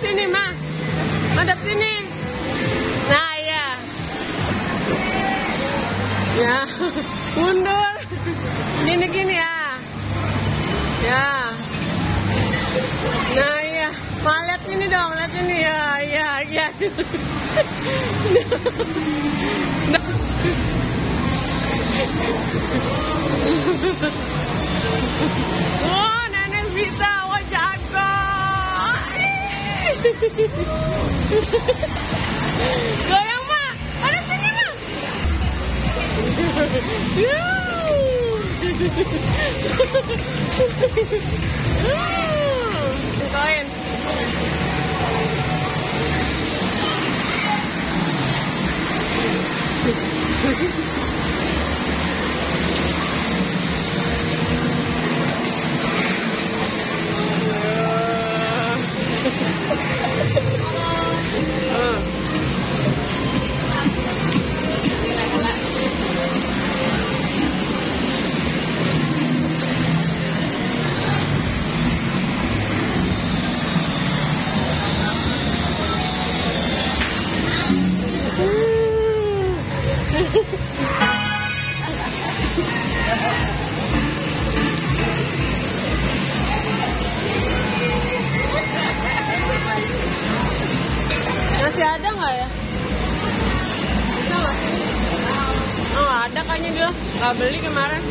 sini, Ma. Madep sini. Nah, iya. Ya, mundur. Gini gini ya. Ya. Nah, iya. Ma lihat ini dong, lihat ini ya, ya, ya. Wah, Goyang, Ma. Ada sini, Ma. Koin. Masih ada nggak ya? Oh ada kayaknya dia. Nggak beli kemarin.